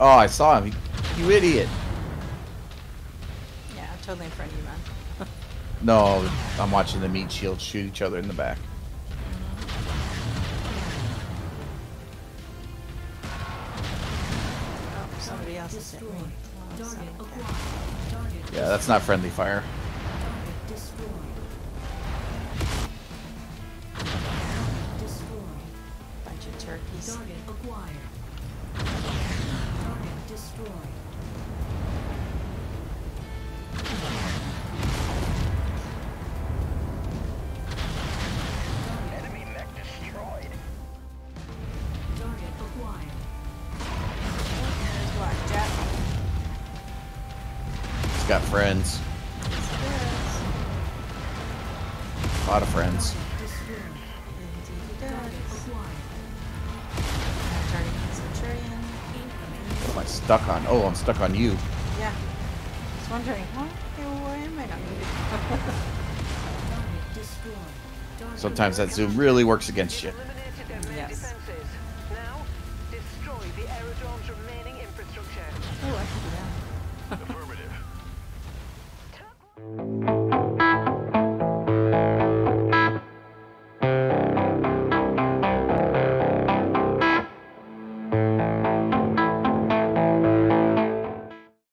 Oh, I saw him. You idiot. Yeah, totally in front of you, man. No, I'm watching the meat shields shoot each other in the back. Oh, somebody else is hitting me. Target acquired. Yeah, that's not friendly fire. target destroyed. Destroyed. Bunch of turkeys. Got friends. A lot of friends. Destroyed. Indeed he Target does. acquired. Target Centurion. What am I stuck on? Oh, I'm stuck on you. Yeah. I was wondering, what? Okay, well, why am I not moving? Target destroyed. Target Sometimes that zoom really works against you. Eliminated their main Yes.